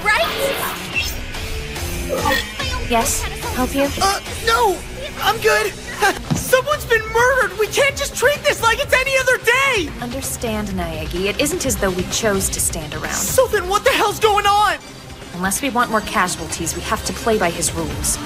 right? Yes? Help you? Uh, no! I'm good! Someone's been murdered! We can't just treat this like it's any other day! Understand, Naegi. It isn't as though we chose to stand around. So then what the hell's going on? Unless we want more casualties, we have to play by his rules.